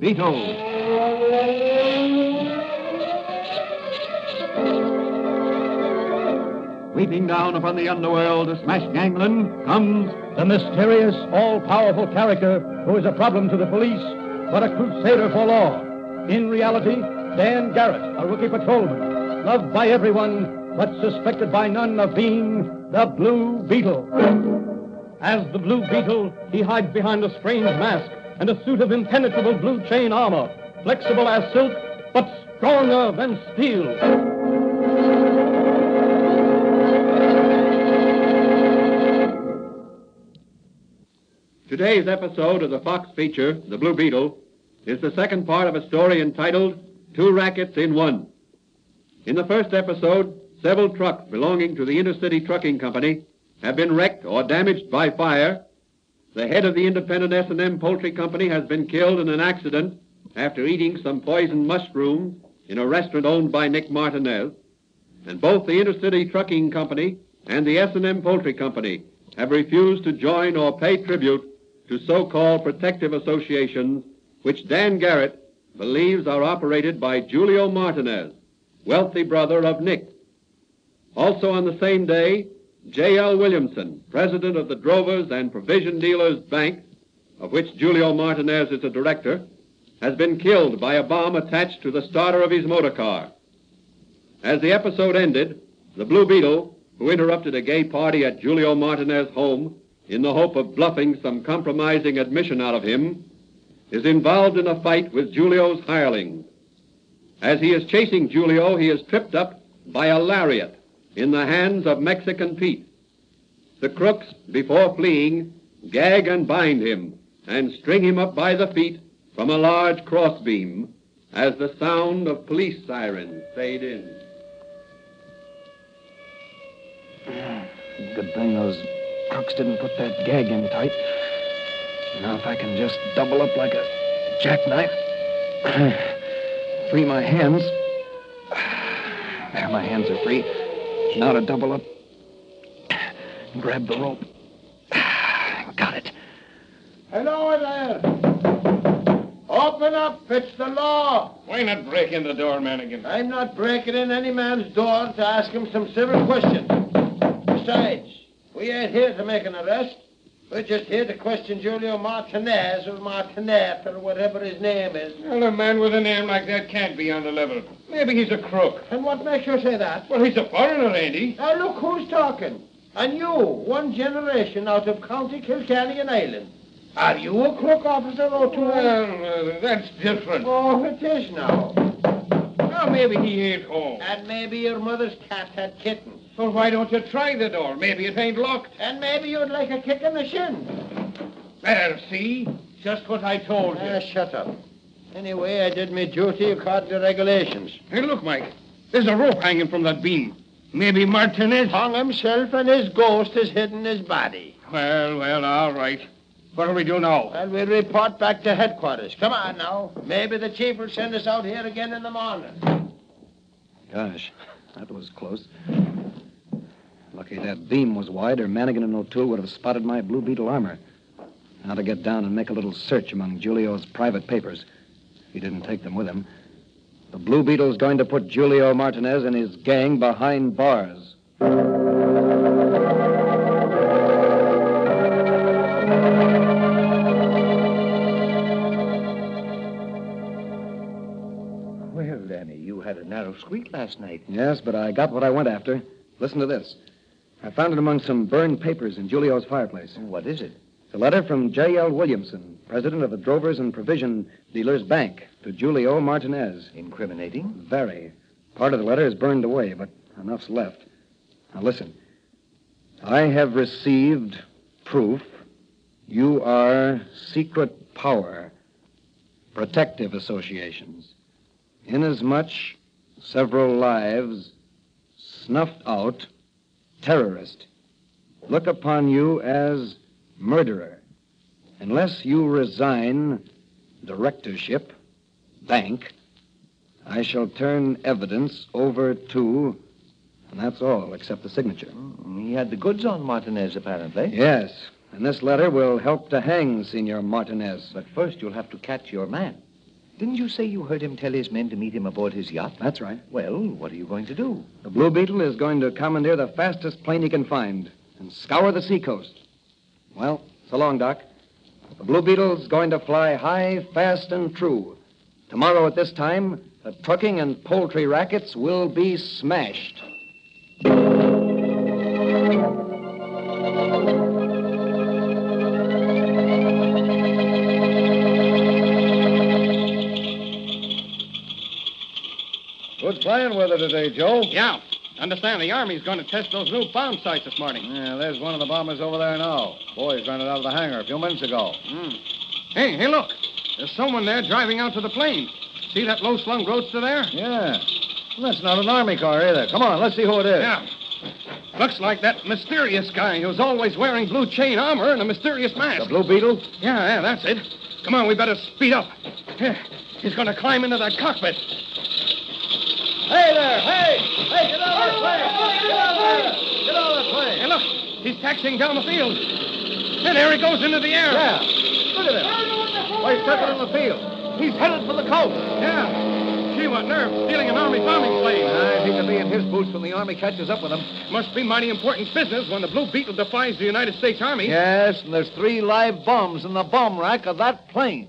Beetle. Sweeping down upon the underworld to smash gangland comes The mysterious, all powerful character who is a problem to the police, but a crusader for law. In reality, Dan Garrett, a rookie patrolman, loved by everyone, but suspected by none of being the Blue Beetle. As the Blue Beetle, he hides behind a strange mask and a suit of impenetrable blue chain armor, flexible as silk, but stronger than steel. Today's episode of the Fox feature, The Blue Beetle, is the second part of a story entitled Two Rackets in One. In the first episode, several trucks belonging to the Intercity Trucking Company have been wrecked or damaged by fire. The head of the independent S&M Poultry Company has been killed in an accident after eating some poisoned mushrooms in a restaurant owned by Nick Martinez. And both the Intercity Trucking Company and the S&M Poultry Company have refused to join or pay tribute to so-called protective associations which Dan Garrett believes are operated by Julio Martinez, wealthy brother of Nick. Also on the same day, J.L. Williamson, president of the Drovers and Provision Dealers Bank, of which Julio Martinez is a director, has been killed by a bomb attached to the starter of his motor car. As the episode ended, the Blue Beetle, who interrupted a gay party at Julio Martinez's home in the hope of bluffing some compromising admission out of him, is involved in a fight with Julio's hireling. As he is chasing Julio, he is tripped up by a lariat in the hands of Mexican Pete. The crooks, before fleeing, gag and bind him and string him up by the feet from a large crossbeam as the sound of police sirens fade in. Good thing those crooks didn't put that gag in tight. Now, if I can just double up like a jackknife, free my hands. There, my hands are free. Now to double up. Grab the rope. Got it. Hello there. Open up. It's the law. Why not break in the door, Manigan? I'm not breaking in any man's door to ask him some civil questions. Besides, we ain't here to make an arrest. We're just here to question Julio Martinez or Martinet or whatever his name is. Well, a man with a name like that can't be on the level. Maybe he's a crook. And what makes you say that? Well, he's a foreigner, ain't he? Now look who's talking. And you, one generation out of County Kilkenny and Ireland. Are you a crook, Officer O'Toole? Well, uh, that's different. Oh, it is now. Well, maybe he ain't home. And maybe your mother's cat had kittens. Well, why don't you try the door? Maybe it ain't locked. And maybe you'd like a kick in the shin. There, see? Just what I told you. Ah, shut up. Anyway, I did my duty according to regulations. Hey, look, Mike. There's a rope hanging from that beam. Maybe Martinez... Hung himself and his ghost is hidden his body. Well, well, all right. What'll we do now? Well, we'll report back to headquarters. Come on now. Maybe the chief will send us out here again in the morning. Gosh, that was close. Lucky that beam was wide, or Manigan and O'Toole would have spotted my Blue Beetle armor. Now to get down and make a little search among Julio's private papers. He didn't take them with him. The Blue Beetle's going to put Julio Martinez and his gang behind bars. Well, Danny, you had a narrow squeak last night. Yes, but I got what I went after. Listen to this. I found it among some burned papers in Julio's fireplace. What is it? It's a letter from J.L. Williamson, president of the Drovers and Provision Dealers Bank, to Julio Martinez. Incriminating? Very. Part of the letter is burned away, but enough's left. Now listen. I have received proof you are secret power, protective associations, inasmuch several lives snuffed out terrorist look upon you as murderer unless you resign directorship bank i shall turn evidence over to and that's all except the signature Mm, He had the goods on Martinez, apparently. yes and this letter will help to hang senor martinez But first, you'll have to catch your man. Didn't you say you heard him tell his men to meet him aboard his yacht? That's right. Well, what are you going to do? The Blue Beetle is going to commandeer the fastest plane he can find and scour the seacoast. Well, so long, Doc. The Blue Beetle's going to fly high, fast, and true. Tomorrow at this time, the trucking and poultry rackets will be smashed. Good flying weather today, Joe. Yeah. Understand the Army's going to test those new bomb sights this morning. Yeah, there's one of the bombers over there now. Boys ran it out of the hangar a few minutes ago. Hmm. Hey, hey, look. There's someone there driving out to the plane. See that low slung roadster there? Yeah. Well, that's not an army car either. Come on, let's see who it is. Yeah. Looks like that mysterious guy who's always wearing blue chain armor and a mysterious mask. The Blue Beetle? Yeah, yeah, that's it. Come on, we better speed up. He's going to climb into that cockpit. Hey there! Hey! Hey, get out of the plane! Get out of there! Get out of the plane! Hey, look, he's taxiing down the field. And there he goes into the air. Yeah. Look at him. Why, he's tucking in the field. He's headed for the coast. Yeah. Gee, what nerve, stealing an Army bombing plane. I think he'll be in his boots when the Army catches up with him. Must be mighty important business when the Blue Beetle defies the United States Army. Yes, and there's three live bombs in the bomb rack of that plane.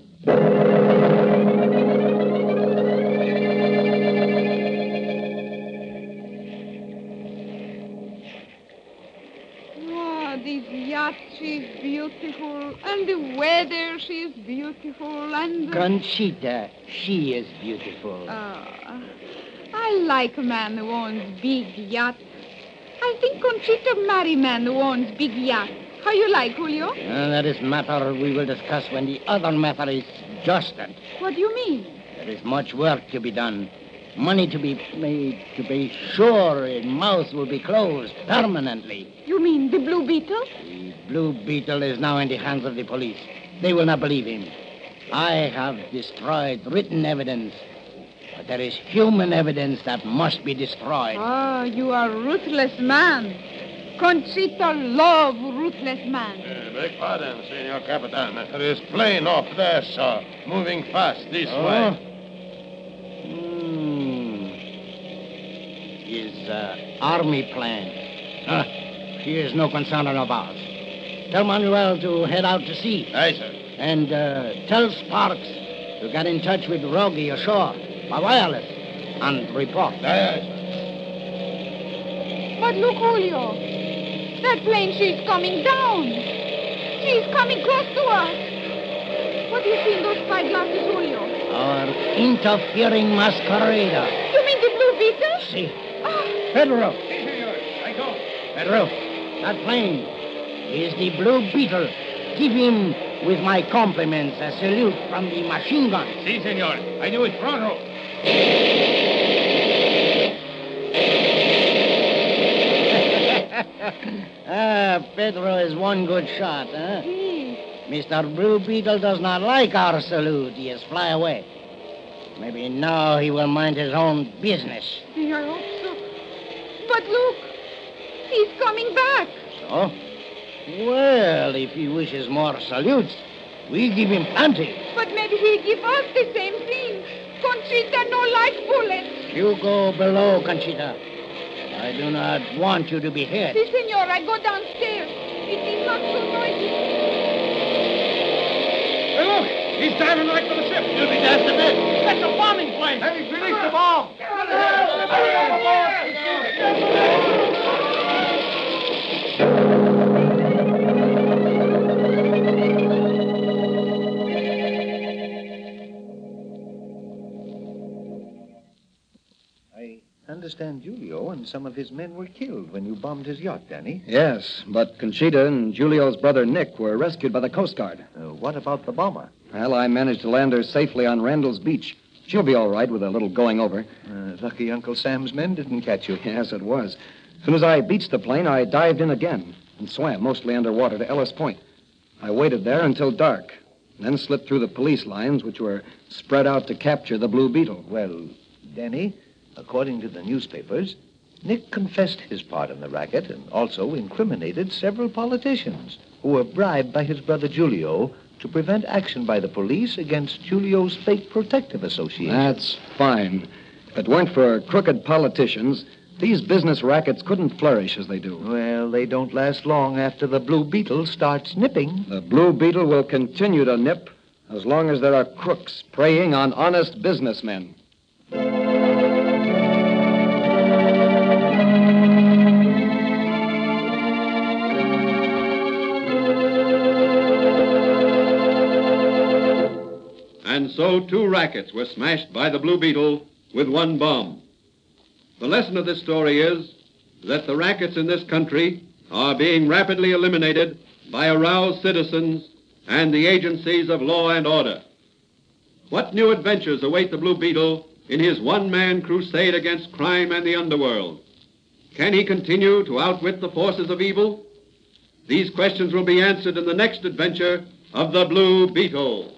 Yacht, she's beautiful. And the weather, she's beautiful. And. the- Conchita, she is beautiful. Ah, I like a man who owns big yacht. I think Conchita marry man who owns big yacht. How you like, Julio? Uh, that is matter we will discuss when the other matter is adjusted. What do you mean? There is much work to be done. Money to be made to be sure his mouth will be closed permanently. You mean the Blue Beetle? The Blue Beetle is now in the hands of the police. They will not believe him. I have destroyed written evidence, but there is human evidence that must be destroyed. Ah, you are a ruthless man. Conchita love ruthless man. beg pardon, Senor Capitan. There is plane off there, sir. Moving fast this Oh? Hmm. Is uh, army plan. Huh. She is no concern of ours. Tell Manuel to head out to sea. Aye, sir. And uh, tell Sparks to get in touch with Rogie ashore by wireless and report. Aye, aye, But look, Julio. That plane, she's coming down. She's coming close to us. What do you see in those spyglasses, Julio? Our interfering masquerader. You mean the Blue Beetle? See. Si, senor. I go. Pedro, that plane is the Blue Beetle. Give him, with my compliments, a salute from the machine gun. Si, senor. I do it pronto. Ah, Pedro is one good shot, huh? gee. Mr. Blue Beetle does not like our salute. He has fly away. Maybe now he will mind his own business. Gee, I hope so. But look, he's coming back. So? Well, if he wishes more salutes, we give him plenty. But maybe he'll give us the same thing. Conchita no like bullets. You go below, Conchita. I do not want you to be hit. Si, senor, I go downstairs. It is not so noisy. Hey, look. He's diving right for the ship. You'll be just a bit. That's a bombing plane. Hey, release the bomb! I understand Julio and some of his men were killed when you bombed his yacht, Danny. Yes, but Conchita and Julio's brother Nick were rescued by the Coast Guard. Uh, what about the bomber? Well, I managed to land her safely on Randall's Beach. She'll be all right with a little going over. Uh, lucky Uncle Sam's men didn't catch you. Yes, it was. As soon as I beached the plane, I dived in again and swam mostly underwater to Ellis Point. I waited there until dark, then slipped through the police lines, which were spread out to capture the Blue Beetle. Well, Denny, according to the newspapers, Nick confessed his part in the racket and also incriminated several politicians who were bribed by his brother Julio to prevent action by the police against Julio's fake protective association. That's fine. If it weren't for crooked politicians, these business rackets couldn't flourish as they do. Well, they don't last long after the Blue Beetle starts nipping. The Blue Beetle will continue to nip as long as there are crooks preying on honest businessmen. And so two rackets were smashed by the Blue Beetle with one bomb. The lesson of this story is that the rackets in this country are being rapidly eliminated by aroused citizens and the agencies of law and order. What new adventures await the Blue Beetle in his one man crusade against crime and the underworld? Can he continue to outwit the forces of evil? These questions will be answered in the next adventure of the Blue Beetle.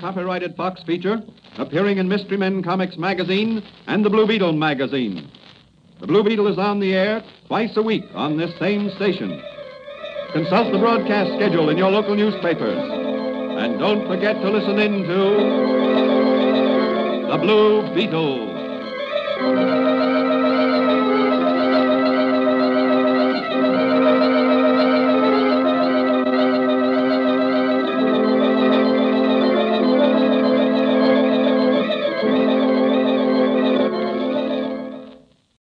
Copyrighted Fox feature appearing in Mystery Men Comics magazine and the Blue Beetle magazine. The Blue Beetle is on the air twice a week on this same station. Consult the broadcast schedule in your local newspapers. And don't forget to listen in to The Blue Beetle.